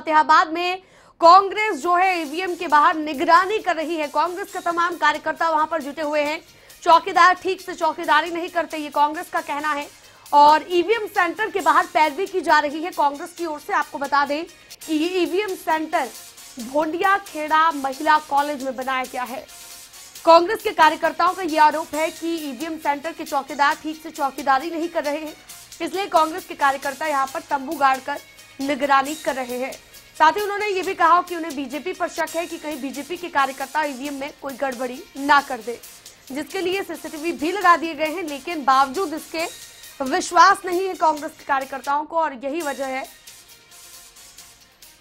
फतेहाबाद में कांग्रेस जो है ईवीएम के बाहर निगरानी कर रही है। कांग्रेस के तमाम कार्यकर्ता वहाँ पर जुटे हुए हैं। चौकीदार ठीक से चौकीदारी नहीं करते, ये कांग्रेस का कहना है। और ईवीएम सेंटर के बाहर पैरवी की जा रही है। कांग्रेस की ओर से आपको बता दें कि ये ईवीएम सेंटर भोंडिया खेड़ा महिला कॉलेज में बनाया गया है। कांग्रेस के कार्यकर्ताओं का यह आरोप है कि ईवीएम सेंटर के चौकीदार ठीक से चौकीदारी नहीं कर रहे हैं। इसलिए कांग्रेस के कार्यकर्ता यहाँ पर तंबू गाड़कर निगरानी कर रहे हैं। साथ ही उन्होंने ये भी कहा कि उन्हें बीजेपी पर शक है कि कहीं बीजेपी के कार्यकर्ता ईवीएम में कोई गड़बड़ी ना कर दे, जिसके लिए सीसीटीवी भी लगा दिए गए हैं, लेकिन बावजूद इसके विश्वास नहीं है कांग्रेस के कार्यकर्ताओं को, और यही वजह है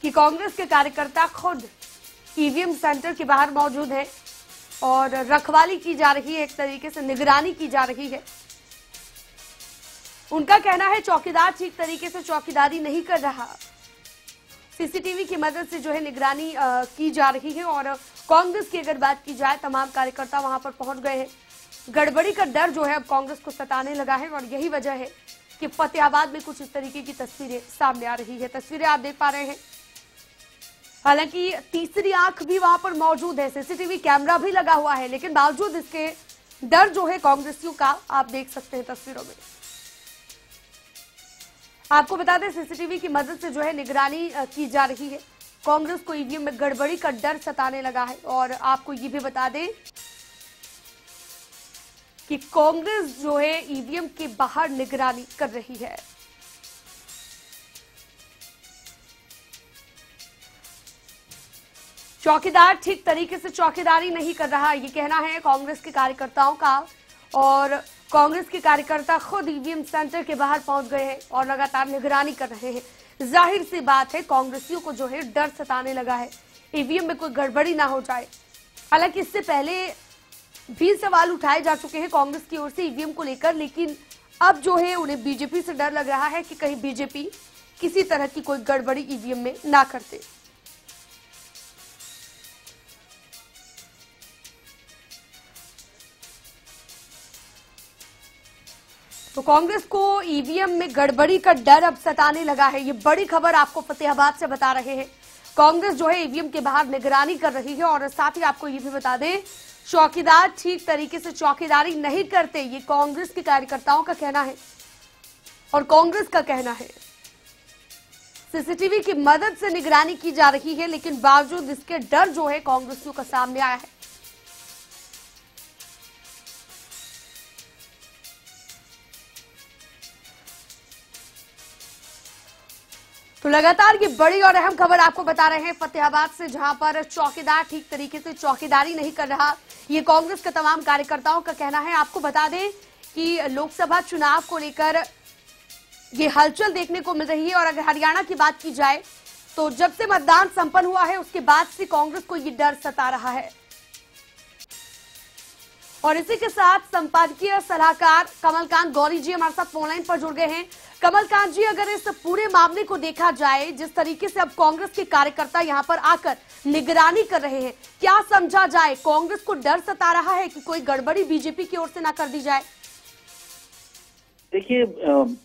कि कांग्रेस के कार्यकर्ता खुद ईवीएम सेंटर के बाहर मौजूद है, और रखवाली की जा रही है, एक तरीके से निगरानी की जा रही है। उनका कहना है चौकीदार ठीक तरीके से चौकीदारी नहीं कर रहा। सीसीटीवी की मदद से जो है निगरानी की जा रही है और कांग्रेस की अगर बात की जाए, तमाम कार्यकर्ता वहाँ पर पहुँच गए हैं। गड़बड़ी का डर जो है अब कांग्रेस को सताने लगा है और यही वजह है कि फतेहाबाद में कुछ इस तरीके की तस्वीरें सामने आ रही है। तस्वीरें आप देख पा रहे हैं। हालाँकि तीसरी आँख भी वहाँ पर मौजूद है। सीसीटीवी कैमरा भी लगा हुआ है, लेकिन बावजूद इसके डर जो है कांग्रेसियों का, आप देख सकते हैं तस्वीरों में। आपको बता दें, सीसीटीवी की मदद से जो है निगरानी की जा रही है। कांग्रेस को ईवीएम में गड़बड़ी का डर सताने लगा है और आपको ये भी बता दें कि कांग्रेस जो है ईवीएम के बाहर निगरानी कर रही है। चौकीदार ठीक तरीके से चौकीदारी नहीं कर रहा, ये कहना है कांग्रेस के कार्यकर्ताओं का। और कांग्रेस के कार्यकर्ता खुद ईवीएम सेंटर के बाहर पहुँच गए हैं और लगातार निगरानी कर रहे हैं। ज़ाहिर सी बात है, कांग्रेसियों को जो है डर सताने लगा है। ईवीएम में कोई गड़बड़ी ना हो जाए हालाँकि इससे पहले भी सवाल उठाए जा चुके हैं कांग्रेस की ओर से ईवीएम को लेकर, लेकिन अब जो है उन्हें बीजेपी से डर लग रहा है कि कहीं बीजेपी किसी तरह की कोई गड़बड़ी ईवीएम में ना करते। तो कांग्रेस को ईवीएम में गड़बड़ी का डर अब सताने लगा है। ये बड़ी खबर आपको फतेहाबाद से बता रहे हैं। कांग्रेस जो है ईवीएम के बाहर निगरानी कर रही है और साथ ही आपको ये भी बता दें, चौकीदार ठीक तरीके से चौकीदारी नहीं करते, ये कांग्रेस के कार्यकर्ताओं का कहना है। और कांग्रेस का कहना है, सीसीटीवी की मदद से निगरानी की जा रही है, लेकिन बावजूद इसके डर जो है कांग्रेसियों का सामने आया है। तो लगातार ये बड़ी और अहम खबर आपको बता रहे हैं फतेहाबाद से, जहाँ पर चौकीदार ठीक तरीके से चौकीदारी नहीं कर रहा। ये कांग्रेस के तमाम कार्यकर्ताओं का कहना है, आपको बता दें कि लोकसभा चुनाव को लेकर ये हलचल देखने को मिल रही है, और अगर हरियाणा की बात की जाए तो जब से मतदान संपन्न हुआ है, उसके बाद से कांग्रेस को ये डर सता रहा है। और इसी के साथ संपादकीय सलाहकार कमलकांत गौरी जी हमारे साथ फोनलाइन पर जुड़ गए हैं। कमलकांत जी, अगर इस पूरे मामले को देखा जाए, जिस तरीके से अब कांग्रेस के कार्यकर्ता यहाँ पर आकर निगरानी कर रहे हैं, क्या समझा जाए? कांग्रेस को डर सता रहा है कि कोई गड़बड़ी बीजेपी की ओर से ना कर दी जाए? देखिए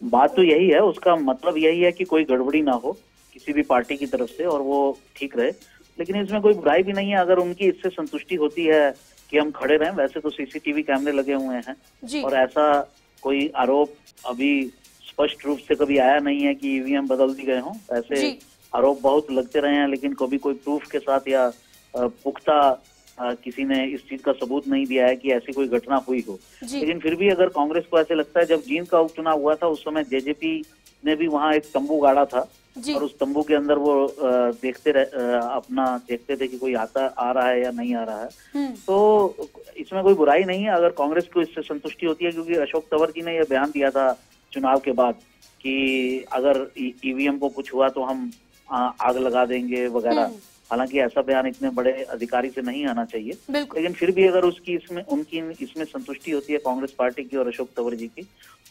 बात तो यही है, उसका मतलब यही है कि कोई गड़बड़ी ना हो किसी भी पार्टी की तरफ़ से और वो ठीक रहे। लेकिन इसमें कोई बुराई भी नहीं है, अगर उनकी इससे संतुष्टि होती है कि हम खड़े रहें वैसे तो सीसीटीवी कैमरे लगे हुए हैं। और ऐसा कोई आरोप अभी स्पष्ट रूप से कभी आया नहीं है कि ईवीएम बदल दी गए हों। ऐसे आरोप बहुत लगते रहे हैं लेकिन कभी कोई प्रूफ के साथ या पुख्ता किसी ने इस चीज़ का सबूत नहीं दिया है कि ऐसी कोई घटना हुई हो। लेकिन फिर भी अगर कांग्रेस को ऐसे लगता है जब जींद का उपचुनाव हुआ था उस समय जेजेपी ने भी वहाँ एक तंबू गाड़ा था और उस तंबू के अंदर वो देखते रह, अपना देखते थे कि कोई आता आ रहा है या नहीं आ रहा है। हम्म। तो इसमें कोई बुराई नहीं है। अगर कांग्रेस को इससे संतुष्टि होती है क्योंकि अशोक तंवर जी ने यह बयान दिया था चुनाव के बाद कि अगर ईवीएम को कुछ हुआ तो हम आग लगा देंगे वगैरह। हम्म। हालाँकि ऐसा बयान इतने बड़े अधिकारी से नहीं आना चाहिए। लेकिन फिर भी अगर उसकी इसमें उनकी इसमें संतुष्टि होती है कांग्रेस पार्टी की और अशोक तंवर जी की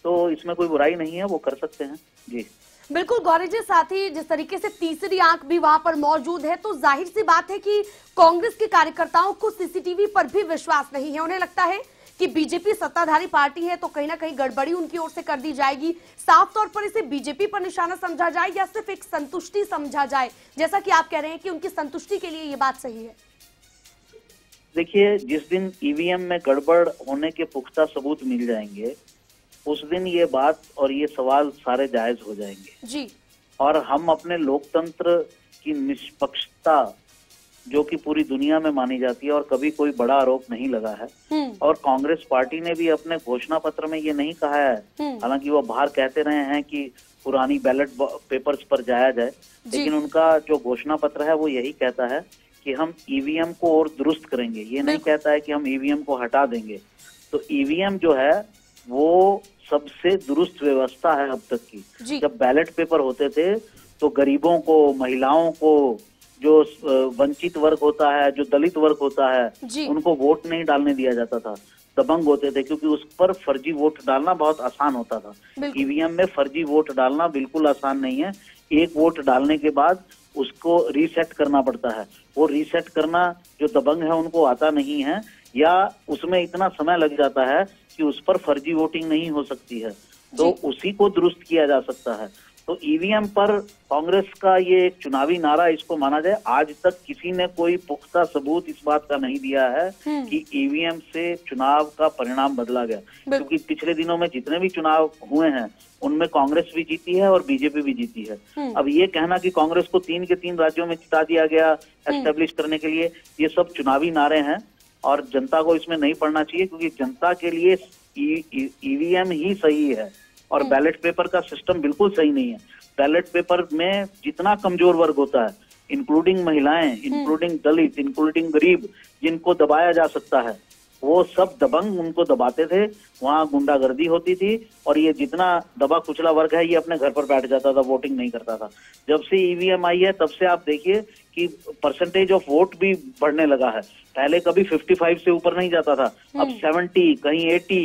तो इसमें कोई बुराई नहीं है वो कर सकते हैं। जी। बिल्कुल गौरी जी साथ ही जिस तरीके से तीसरी आँख भी वहाँ पर मौजूद है तो ज़ाहिर सी बात है कि कांग्रेस के कार्यकर्ताओं को सीसीटीवी पर भी विश्वास नहीं है उन्हें लगता है कि बीजेपी सत्ताधारी पार्टी है तो कहीं ना कहीं गड़बड़ी उनकी ओर से कर दी जाएगी। साफ़ तौर पर इसे बीजेपी पर निशाना समझा जाए या सिर्फ़ एक संतुष्टि समझा जाए? जैसा कि आप कह रहे हैं कि उनकी संतुष्टि के लिए ये बात सही है। देखिए जिस दिन ईवीएम में गड़बड़ होने के पुख्ता सबूत मिल जाएँगे उस दिन ये बात और ये सवाल सारे जायज़ हो जाएँगे। जी। और हम अपने लोकतंत्र की निष्पक्षता जो कि पूरी दुनिया में मानी जाती है और कभी कोई बड़ा आरोप नहीं लगा है। हम्म। और कांग्रेस पार्टी ने भी अपने घोषणा पत्र में ये नहीं कहा है। हम्म। हालाँकि वो बाहर कहते रहे हैं कि पुरानी बैलेट पेपर्स पर जाया जाए। लेकिन उनका जो घोषणा पत्र है वो यही कहता है कि हम ईवीएम को और दुरुस्त करेंगे। ये नहीं कहता है कि हम ईवीएम को हटा देंगे। तो ईवीएम जो है वो सबसे दुरुस्त व्यवस्था है अब तक की। जब बैलेट पेपर होते थे तो गरीबों को महिलाओं को जो वंचित वर्ग होता है जो दलित वर्ग होता है उनको वोट नहीं डालने दिया जाता था। दबंग होते थे क्योंकि उस पर फर्जी वोट डालना बहुत आसान होता था। ईवीएम में फर्जी वोट डालना बिल्कुल आसान नहीं है। एक वोट डालने के बाद उसको रीसेट करना पड़ता है। वो रीसेट करना जो दबंग है उनको आता नहीं है या उसमें इतना समय लग जाता है कि उस पर फर्जी वोटिंग नहीं हो सकती है। तो उसी को दुरुस्त किया जा सकता है। तो ईवीएम पर कांग्रेस का ये एक चुनावी नारा इसको माना जाए आज तक किसी ने कोई पुख्ता सबूत इस बात का नहीं दिया है हम्म। कि ईवीएम से चुनाव का परिणाम बदला गया क्योंकि पिछले दिनों में जितने भी चुनाव हुए हैं उनमें कांग्रेस भी जीती है और बीजेपी भी जीती है हम्म। अब ये कहना कि कांग्रेस को तीन के तीन राज्यों में जिता दिया गया एस्टेब्लिश करने के लिए ये सब चुनावी नारे हैं और जनता को इसमें नहीं पड़ना चाहिए क्योंकि जनता के लिए ईवीएम ही सही है और बैलेट पेपर का सिस्टम बिल्कुल सही नहीं है। बैलेट पेपर में जितना कमज़ोर वर्ग होता है इंक्लूडिंग महिलाएँ इंक्लूडिंग दलित इंक्लूडिंग गरीब जिनको दबाया जा सकता है वो सब दबंग उनको दबाते थे वहाँ गुंडागर्दी होती थी और ये जितना दबा कुचला वर्ग है ये अपने घर पर बैठ जाता था वोटिंग नहीं करता था। जब से ईवीएम आई है तब से आप देखिए कि परसेंटेज ऑफ़ वोट भी बढ़ने लगा है। पहले कभी 55 से ऊपर नहीं जाता था अब 70 कहीं 80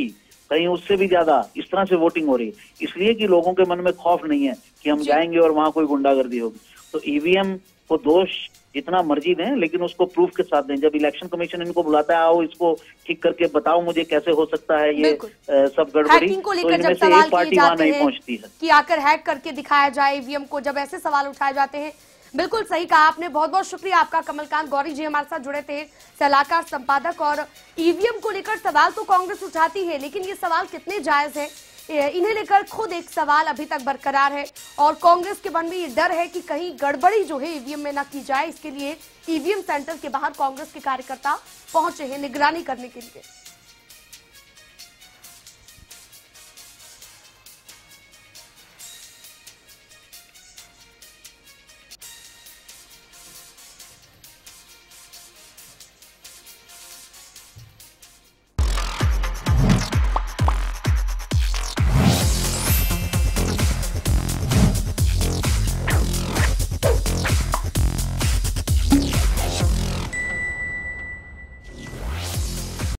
कहीं उससे भी ज़्यादा इस तरह से वोटिंग हो रही है। इसलिए कि लोगों के मन में खौफ नहीं है कि हम जाएँगे और वहाँ कोई गुंडागर्दी होगी। तो ईवीएम को दोष जितना मर्ज़ी दें लेकिन उसको प्रूफ के साथ दें। जब इलेक्शन कमीशन इनको बुलाता है आओ इसको ठीक करके बताओ मुझे कैसे हो सकता है ये। सब गड़बड़ी। तो लेकर इनमें जब से सवाल एक पार्टी किए वहाँ जाते नहीं पहुँचती है। कि आकर हैक करके दिखाया जाए ईवीएम को जब ऐसे सवाल उठाए जाते हैं बिल्कुल सही कहा आपने। बहुत बहुत शुक्रिया आपका, कमलकांत गौरी जी हमारे साथ जुड़े थे, सलाहकार, संपादक और ईवीएम को लेकर सवाल तो कांग्रेस उठाती है, लेकिन ये सवाल कितने जायज़ है? इन्हें लेकर खुद एक सवाल अभी तक बरकरार है और कांग्रेस के मन में ये डर है कि कहीं गड़बड़ी जो है ईवीएम में न की जाए। इसके लिए ईवीएम सेंटर के बाहर कांग्रेस के कार्यकर्ता पहुँचे हैं निगरानी करने के लिए।